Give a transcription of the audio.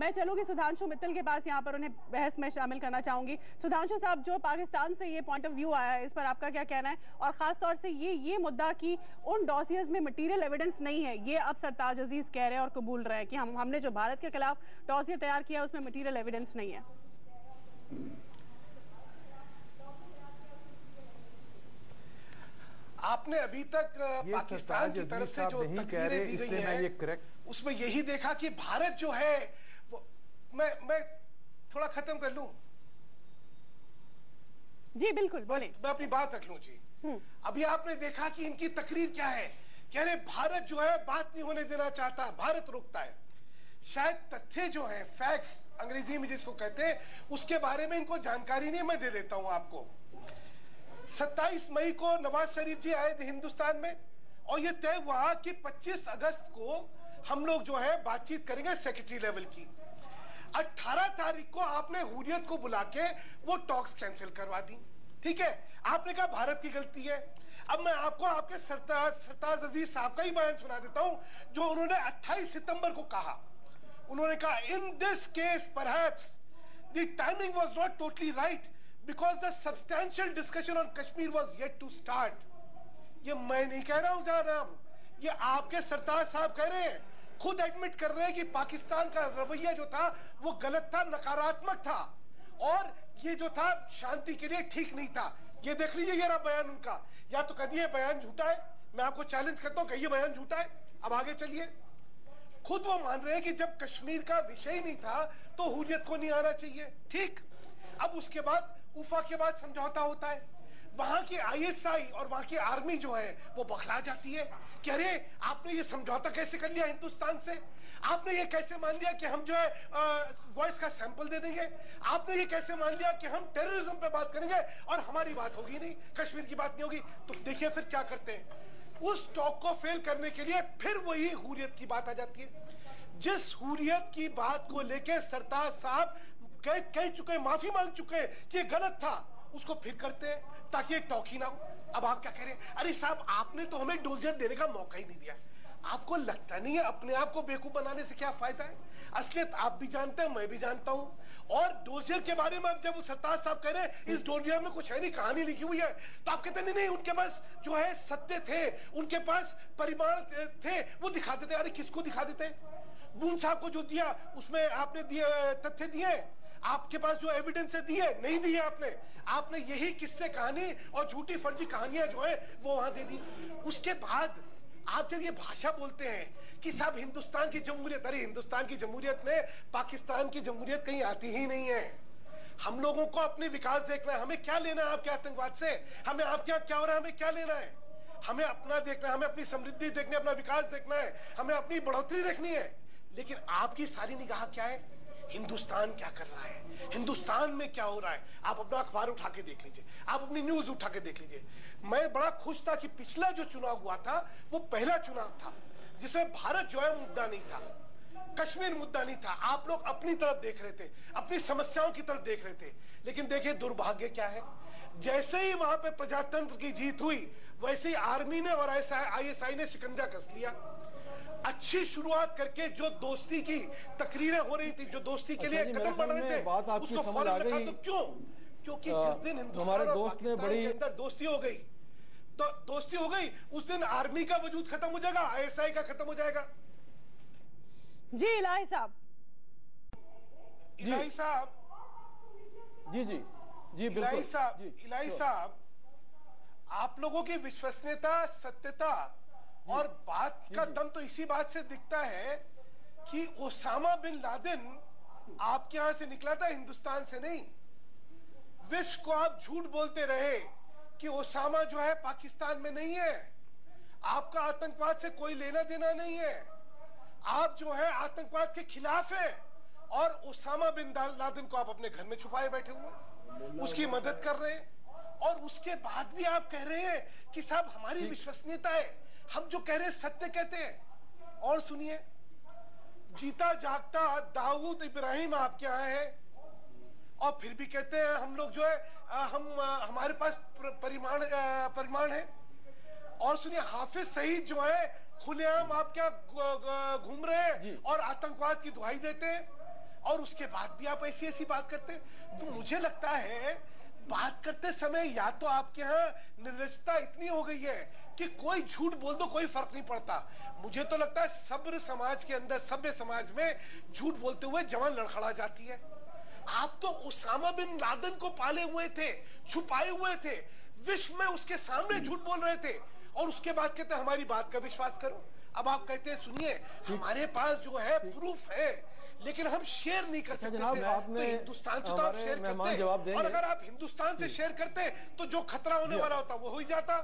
मैं चलूँगी सुधांशु मित्तल के पास यहाँ पर उन्हें बहस में शामिल करना चाहूँगी। सुधांशु साहब जो पाकिस्तान से ये पॉइंट ऑफ़ व्यू आया है इस पर आपका क्या कहना है? और खासतौर से ये ये मुद्दा कि उन डॉसियर्स में मटीरियल एविडेंस नहीं है ये अब सरताज अज़ीज़ कह रहे हैं और कबूल रहे हैं कि हम हमने जो भारत के खिलाफ डॉसियर तैयार किया उसमें मटीरियल एविडेंस नहीं है। आपने अभी तक पाकिस्तान की तरफ़ से जो तकरीरें दी गई हैं उसमें यही देखा कि भारत जो है मैं मैं थोड़ा खत्म कर लूँ? जी बिल्कुल बोले मैं अपनी बात रख लूँ जी। हम्म। अभी आपने देखा कि इनकी तकरीर क्या है? कह रहे भारत जो है बात नहीं होने देना चाहता भारत रोकता है। शायद तथ्य जो है फैक्ट्स अंग्रेज़ी में जिसको कहते हैं उसके बारे में इनको जानकारी नहीं मैं दे देता हूँ आपको। 27 मई को नवाज़ शरीफ जी आए थे हिंदुस्तान में और यह तय हुआ कि 25 अगस्त को हम लोग जो है बातचीत करेंगे सेक्रेटरी लेवल की। 18 तारीख को आपने हुरियत को बुला के वो टॉक्स कैंसिल करवा दी। ठीक है? आपने कहा भारत की गलती है। अब मैं आपको आपके सरताज सरताज अज़ीज़ साहब का ही बयान सुना देता हूँ, जो उन्होंने 28 सितंबर को कहा। उन्होंने कहा इन दिस केस पर timing was not totally right because the substantial discussion on Kashmir was yet to start ये मैं नहीं कह रहा हूँ, जहाँ ये आपके सरताज साहब कह रहे हैं। खुद एडमिट कर रहे हैं कि पाकिस्तान का रवैया जो था, वो गलत था, नकारात्मक था। और ये जो था, शांति के लिए ठीक नहीं था। ये देख लीजिए, ये रहा बयान उनका। या तो कहिए, बयान झूठा है, मैं आपको चैलेंज करता हूँ, कहिए, बयान झूठा है, अब आगे चलिए। खुद वो मान रहे हैं कि जब कश्मीर का विषय ही नहीं था तो हुरियत को नहीं आना चाहिए। ठीक। अब उसके बाद, उफा के बाद समझौता होता है। वहाँ की आईएसआई और वहाँ की आर्मी जो है वो बखला जाती है कि अरे आपने ये समझौता कैसे कर लिया हिंदुस्तान से? आपने ये कैसे मान लिया कि हम जो है वॉइस का सैंपल दे देंगे? आपने ये कैसे मान लिया कि हम टेररिज्म पे बात करेंगे और हमारी बात होगी नहीं? कश्मीर की बात नहीं होगी। तो देखिए फिर क्या करते हैं। उस टॉक को फेल करने के लिए फिर वही हुरियत की बात आ जाती है। जिस हुरियत की बात को लेकर सरताज साहब कह, कह चुके माफ़ी मांग चुके कि ये गलत था। उसको फिर करते ताकि टॉक ना हो। अब आप क्या कह रहे हैं? अरे साहब, आपने तो हमें डोजियर देने का मौका ही नहीं दिया। आपको लगता नहीं है अपने आप को बेवकूफ़ बनाने से क्या फ़ायदा है? असलियत आप भी जानते हैं, मैं भी जानता हूँ। और डोजियर के बारे में अब जब सरताज साहब कह रहे हैं, इस डोजियर में कुछ है नहीं, कहानी लिखी हुई है तो आप कहते नहीं नहीं, उनके पास जो है सत्य थे, उनके पास परिमाण थे वो दिखा देते अरे किसको दिखा देते बून साहब को जो दिया, उसमें आपने दिए, तथ्य दिए आपके पास जो एविडेंस है दिए नहीं दिए आपने? आपने यही किस्से कहानी और झूठी फर्जी कहानियाँ जो है, वो वहाँ दे दी। उसके बाद आप जब ये भाषा बोलते हैं कि साहब हिंदुस्तान की जमहूरियत, अरे हिंदुस्तान की जमहूरियत में पाकिस्तान की जमहूरियत कहीं आती ही नहीं है। हम लोगों को अपने विकास देखना है। हमें क्या लेना है आपके आतंकवाद से? हमें आपके यहाँ क्या हो रहा है? हमें क्या लेना है? हमें अपना देखना है, हमें अपनी समृद्धि देखनी है, अपना विकास देखना है, हमें अपनी बढ़ोतरी देखनी है। लेकिन आपकी सारी निगाह क्या है? हिंदुस्तान क्या कर रहा है? हिंदुस्तान में क्या हो रहा है? आप अपना अखबार उठा के देख लीजिए। आप अपनी न्यूज़ उठा के देख लीजिए। मैं बड़ा खुश था कि पिछला जो चुनाव हुआ था, वो पहला चुनाव था, जिसमें भारत जो है मुद्दा नहीं था। कश्मीर मुद्दा नहीं था। आप लोग अपनी तरफ़ देख रहे थे, अपनी समस्याओं की तरफ़ देख रहे थे। लेकिन देखिए, दुर्भाग्य क्या है? जैसे ही वहाँ पे प्रजातंत्र की जीत हुई, वैसे ही आर्मी ने और आईएसआई ने शिकंजा कस लिया। अच्छी शुरुआत करके जो दोस्ती की तकरीरें हो रही थी जो दोस्ती के लिए कदम बढ़ रहे थे बात आपकी उसको समझ आ गई। तो क्यों? क्योंकि जिस दिन हमारे दोस्त ने बड़ी अंदर दोस्ती हो गई तो दोस्ती हो गई उस दिन आर्मी का वजूद खत्म हो जाएगा आईएसआई का खत्म हो जाएगा। जी इलाही साहब। इलाही साहब। जी जी। जी इलाही साहब इलाही साहब आप लोगों की विश्वसनीयता सत्यता और बात का दम तो इसी बात से दिखता है कि ओसामा बिन लादेन आपके यहाँ से निकला था हिंदुस्तान से नहीं। विश्व को आप झूठ बोलते रहे कि ओसामा जो है पाकिस्तान में नहीं है। आपका आतंकवाद से कोई लेना देना नहीं है। आप जो है आतंकवाद के खिलाफ है और ओसामा बिन लादेन को आप अपने घर में छुपाए बैठे हुए उसकी मदद कर रहे हैं। और उसके बाद भी आप कह रहे हैं कि साहब हमारी विश्वसनीयता है। हम जो कह रहे हैं सत्य कहते हैं। और सुनिए जीता जागता दाऊद इब्राहिम आपके यहाँ है और फिर भी कहते हैं हम लोग जो है हम हमारे पास परिमाण परिमाण है। और सुनिए हाफिज सईद जो है खुलेआम आप क्या घूम रहे हैं और आतंकवाद की दुहाई देते हैं। और उसके बाद भी आप ऐसी ऐसी बात करते हैं। तो मुझे लगता है बात करते समय या तो आपके यहाँ निर्लजता इतनी हो गई है कि कोई झूठ बोल दो कोई फ़र्क नहीं पड़ता। मुझे तो लगता है सब्र समाज के अंदर सभ्य समाज में झूठ बोलते हुए जवान लड़खड़ा जाती है। आप तो उसामा बिन लादेन को पाले हुए थे छुपाए हुए थे। विश्व में उसके सामने झूठ बोल रहे थे। और उसके बाद कहते हमारी बात का विश्वास करो। अब आप कहते हैं सुनिए हमारे पास जो है प्रूफ है। लेकिन हम शेयर नहीं कर अच्छा सकते थे। तो हिंदुस्तान से तो आप शेयर करते और अगर आप हिंदुस्तान से शेयर करते तो जो खतरा होने वाला होता वो हो ही जाता।